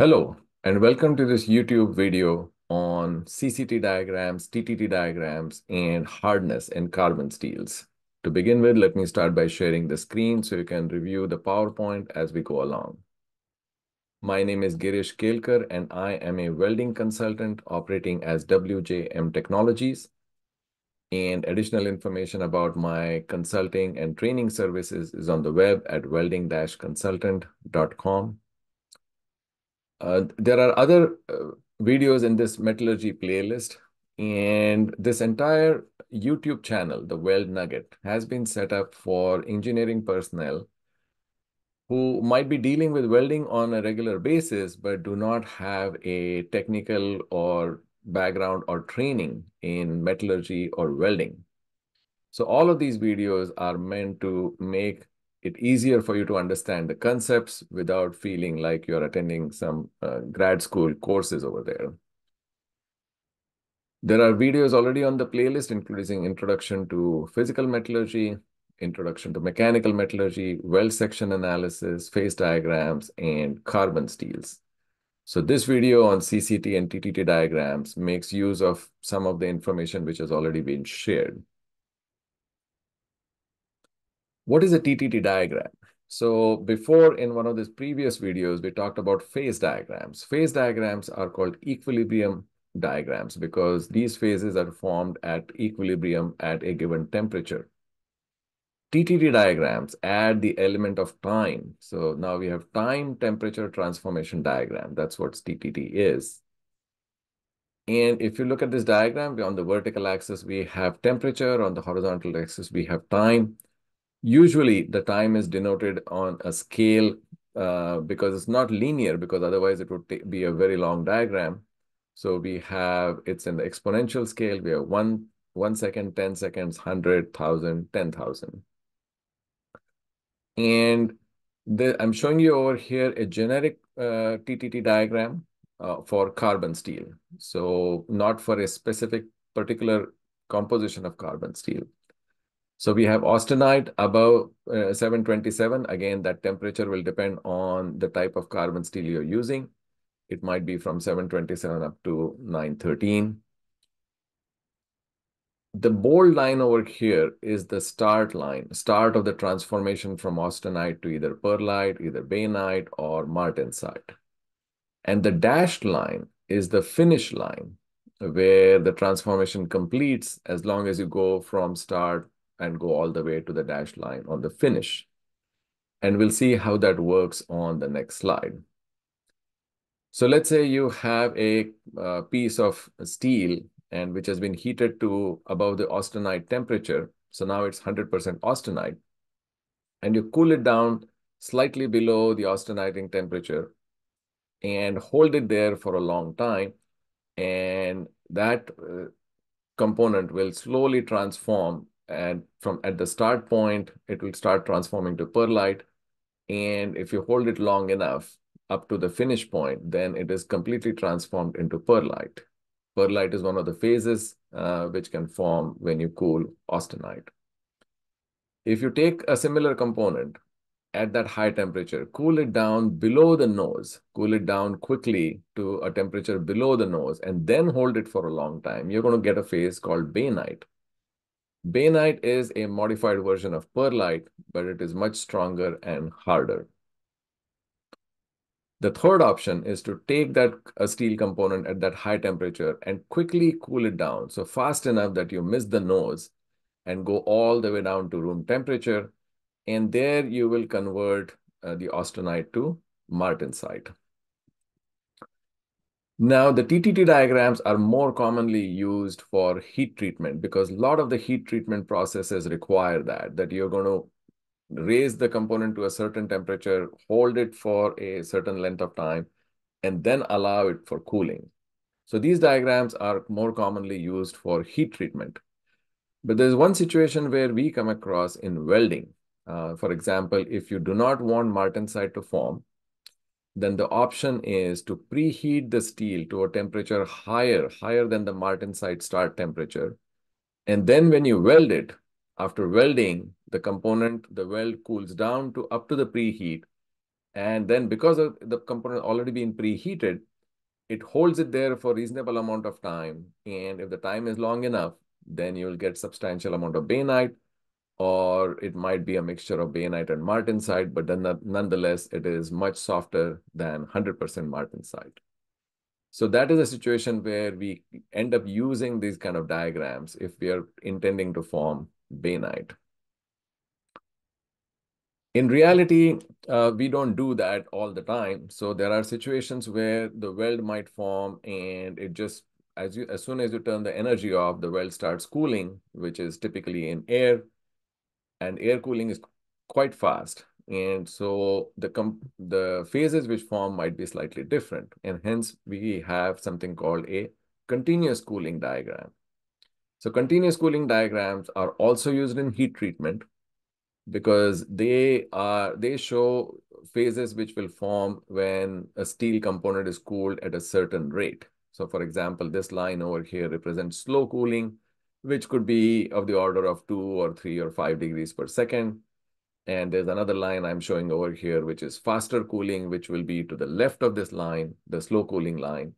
Hello, and welcome to this YouTube video on CCT diagrams, TTT diagrams, and hardness in carbon steels. To begin with, let me start by sharing the screen so you can review the PowerPoint as we go along. My name is Girish Kelkar, and I am a welding consultant operating as WJM Technologies. And additional information about my consulting and training services is on the web at welding-consultant.com. Uh, there are other uh, videos in this metallurgy playlist, and this entire YouTube channel, the Weld Nugget, has been set up for engineering personnel who might be dealing with welding on a regular basis, but do not have a technical or background or training in metallurgy or welding. So all of these videos are meant to make it easier for you to understand the concepts without feeling like you're attending some uh, grad school courses over there. There are videos already on the playlist, including introduction to physical metallurgy, introduction to mechanical metallurgy, weld section analysis, phase diagrams, and carbon steels. So this video on CCT and TTT diagrams makes use of some of the information which has already been shared. What is a TTT diagram? So before in one of these previous videos, we talked about phase diagrams. Phase diagrams are called equilibrium diagrams because these phases are formed at equilibrium at a given temperature. TTT diagrams add the element of time. So now we have time temperature transformation diagram. That's what TTT is. And if you look at this diagram, on the vertical axis, we have temperature. On the horizontal axis, we have time. Usually the time is denoted on a scale uh, because it's not linear because otherwise it would be a very long diagram. So we have, it's in the exponential scale. We have one, one second, 10 seconds, 100,000, 10,000. And the, I'm showing you over here a generic uh, TTT diagram uh, for carbon steel. So not for a specific particular composition of carbon steel. So we have austenite above uh, 727. Again, that temperature will depend on the type of carbon steel you're using. It might be from 727 up to 913. The bold line over here is the start line, start of the transformation from austenite to either pearlite, either bainite, or martensite. And the dashed line is the finish line, where the transformation completes as long as you go from start and go all the way to the dashed line on the finish. And we'll see how that works on the next slide. So let's say you have a uh, piece of steel and which has been heated to above the austenite temperature. So now it's 100% austenite. And you cool it down slightly below the austeniting temperature and hold it there for a long time. And that uh, component will slowly transform and from at the start point, it will start transforming to pearlite. And if you hold it long enough up to the finish point, then it is completely transformed into pearlite. Pearlite is one of the phases uh, which can form when you cool austenite. If you take a similar component at that high temperature, cool it down below the nose, cool it down quickly to a temperature below the nose, and then hold it for a long time, you're going to get a phase called bainite. Bainite is a modified version of pearlite, but it is much stronger and harder. The third option is to take that a steel component at that high temperature and quickly cool it down. So fast enough that you miss the nose and go all the way down to room temperature. And there you will convert uh, the austenite to martensite. Now, the TTT diagrams are more commonly used for heat treatment because a lot of the heat treatment processes require that, that you're going to raise the component to a certain temperature, hold it for a certain length of time, and then allow it for cooling. So these diagrams are more commonly used for heat treatment. But there's one situation where we come across in welding. Uh, for example, if you do not want martensite to form, then the option is to preheat the steel to a temperature higher, higher than the martensite start temperature. And then when you weld it, after welding, the component, the weld cools down to up to the preheat. And then because of the component already been preheated, it holds it there for reasonable amount of time. And if the time is long enough, then you'll get substantial amount of bainite, or it might be a mixture of bainite and martensite, but then nonetheless, it is much softer than 100% martensite. So that is a situation where we end up using these kind of diagrams if we are intending to form bainite. In reality, uh, we don't do that all the time. So there are situations where the weld might form and it just, as you as soon as you turn the energy off, the weld starts cooling, which is typically in air. And air cooling is quite fast. And so the, the phases which form might be slightly different. And hence, we have something called a continuous cooling diagram. So continuous cooling diagrams are also used in heat treatment because they are they show phases which will form when a steel component is cooled at a certain rate. So for example, this line over here represents slow cooling, which could be of the order of two or three or five degrees per second. And there's another line I'm showing over here, which is faster cooling, which will be to the left of this line, the slow cooling line.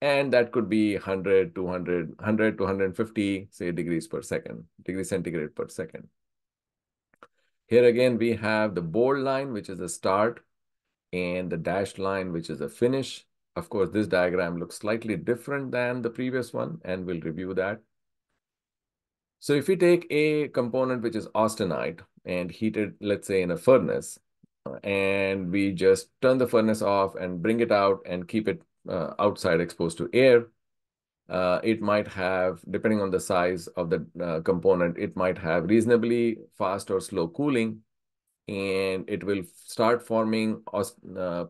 And that could be 100, 200, 100 to 150, say, degrees per second, degrees centigrade per second. Here again, we have the bold line, which is the start, and the dashed line, which is the finish. Of course, this diagram looks slightly different than the previous one, and we'll review that. So if we take a component which is austenite and heat it, let's say in a furnace, uh, and we just turn the furnace off and bring it out and keep it uh, outside exposed to air, uh, it might have, depending on the size of the uh, component, it might have reasonably fast or slow cooling, and it will start forming uh,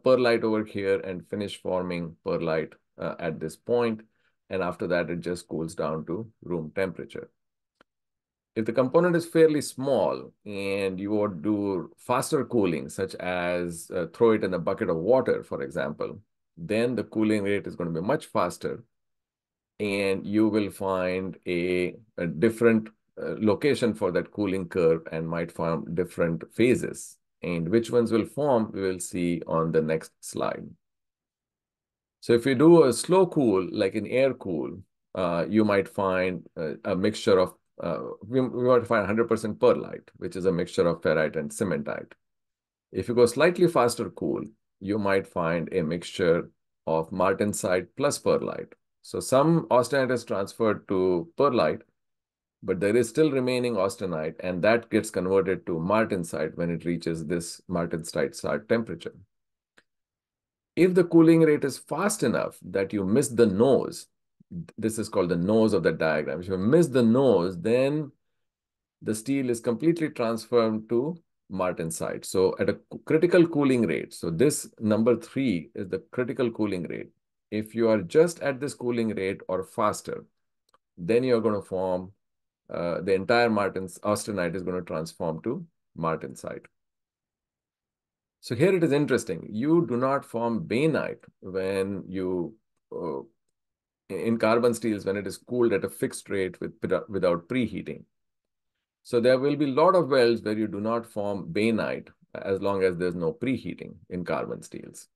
pearlite over here and finish forming pearlite uh, at this point. And after that, it just cools down to room temperature. If the component is fairly small and you would do faster cooling, such as uh, throw it in a bucket of water, for example, then the cooling rate is going to be much faster and you will find a, a different uh, location for that cooling curve and might form different phases. And which ones will form, we will see on the next slide. So if you do a slow cool, like an air cool, uh, you might find a, a mixture of, uh, we, we might find 100% pearlite, which is a mixture of ferrite and cementite. If you go slightly faster cool, you might find a mixture of martensite plus pearlite, so some austenite is transferred to pearlite, but there is still remaining austenite, and that gets converted to martensite when it reaches this martensite start temperature. If the cooling rate is fast enough that you miss the nose, this is called the nose of the diagram. If you miss the nose, then the steel is completely transformed to martensite. So at a critical cooling rate, so this number three is the critical cooling rate if you are just at this cooling rate or faster, then you're going to form uh, the entire Martens austenite is going to transform to martensite. So here it is interesting. You do not form bainite when you, uh, in carbon steels, when it is cooled at a fixed rate with, without preheating. So there will be a lot of welds where you do not form bainite as long as there's no preheating in carbon steels.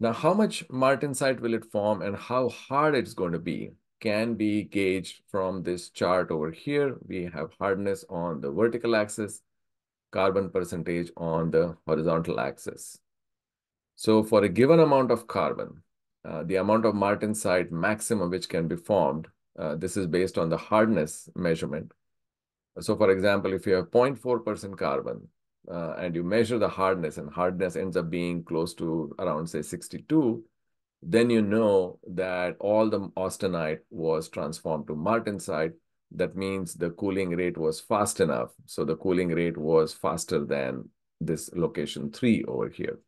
Now, how much martensite will it form and how hard it's going to be can be gauged from this chart over here. We have hardness on the vertical axis, carbon percentage on the horizontal axis. So for a given amount of carbon, uh, the amount of martensite maximum which can be formed, uh, this is based on the hardness measurement. So for example, if you have 0.4% carbon, uh, and you measure the hardness and hardness ends up being close to around say 62, then you know that all the austenite was transformed to martensite. That means the cooling rate was fast enough. So the cooling rate was faster than this location three over here.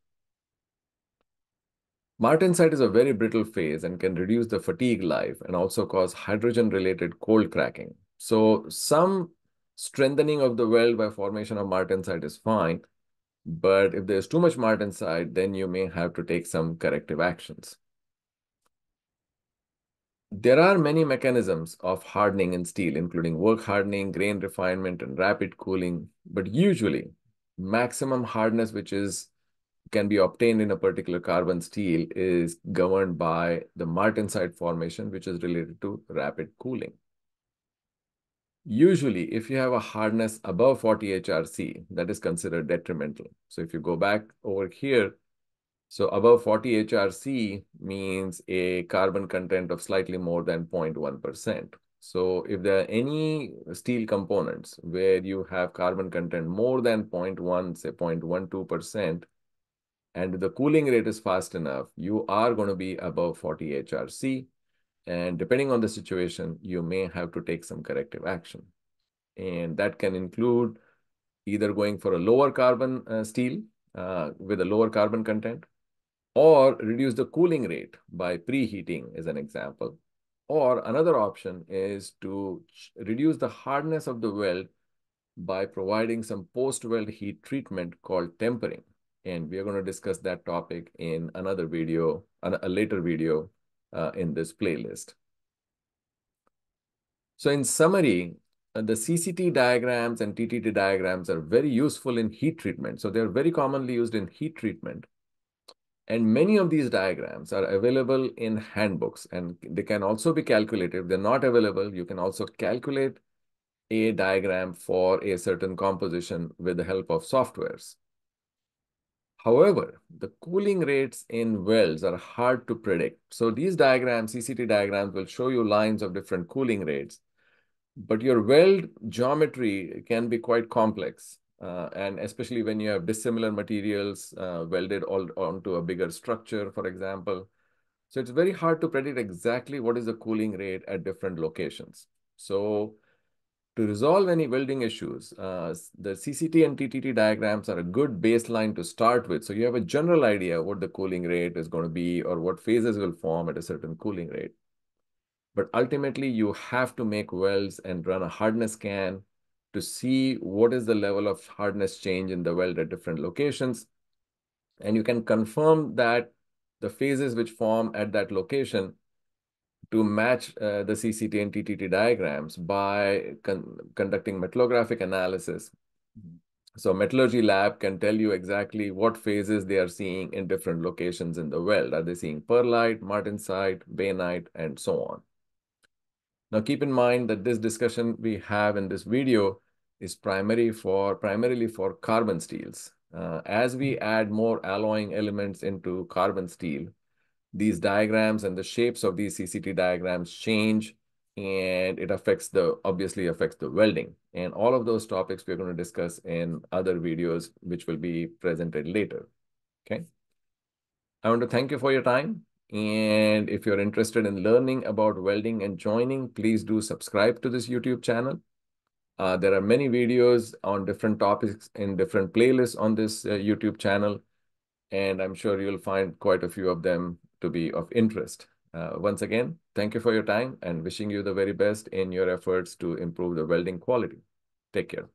Martensite is a very brittle phase and can reduce the fatigue life and also cause hydrogen-related cold cracking. So some strengthening of the weld by formation of martensite is fine. But if there's too much martensite, then you may have to take some corrective actions. There are many mechanisms of hardening in steel, including work hardening, grain refinement, and rapid cooling. But usually, maximum hardness, which is can be obtained in a particular carbon steel is governed by the martensite formation, which is related to rapid cooling. Usually, if you have a hardness above 40 HRC, that is considered detrimental. So if you go back over here, so above 40 HRC means a carbon content of slightly more than 0.1%. So if there are any steel components where you have carbon content more than 0.1, say 0.12%, and the cooling rate is fast enough, you are going to be above 40 HRC. And depending on the situation, you may have to take some corrective action. And that can include either going for a lower carbon uh, steel uh, with a lower carbon content, or reduce the cooling rate by preheating as an example. Or another option is to reduce the hardness of the weld by providing some post-weld heat treatment called tempering. And we are going to discuss that topic in another video, a later video uh, in this playlist. So in summary, uh, the CCT diagrams and TTT diagrams are very useful in heat treatment. So they're very commonly used in heat treatment. And many of these diagrams are available in handbooks and they can also be calculated. If they're not available, you can also calculate a diagram for a certain composition with the help of softwares. However, the cooling rates in welds are hard to predict. So these diagrams, CCT diagrams, will show you lines of different cooling rates. But your weld geometry can be quite complex. Uh, and especially when you have dissimilar materials uh, welded all onto a bigger structure, for example. So it's very hard to predict exactly what is the cooling rate at different locations. So to resolve any welding issues, uh, the CCT and TTT diagrams are a good baseline to start with. So you have a general idea what the cooling rate is going to be or what phases will form at a certain cooling rate. But ultimately, you have to make welds and run a hardness scan to see what is the level of hardness change in the weld at different locations. And you can confirm that the phases which form at that location to match uh, the CCT and TTT diagrams by con conducting metallographic analysis. So metallurgy lab can tell you exactly what phases they are seeing in different locations in the weld. Are they seeing pearlite, martensite, bainite, and so on. Now keep in mind that this discussion we have in this video is primary for primarily for carbon steels. Uh, as we add more alloying elements into carbon steel, these diagrams and the shapes of these CCT diagrams change and it affects the, obviously affects the welding. And all of those topics we're going to discuss in other videos, which will be presented later. Okay. I want to thank you for your time. And if you're interested in learning about welding and joining, please do subscribe to this YouTube channel. Uh, there are many videos on different topics in different playlists on this uh, YouTube channel. And I'm sure you'll find quite a few of them to be of interest. Uh, once again, thank you for your time and wishing you the very best in your efforts to improve the welding quality. Take care.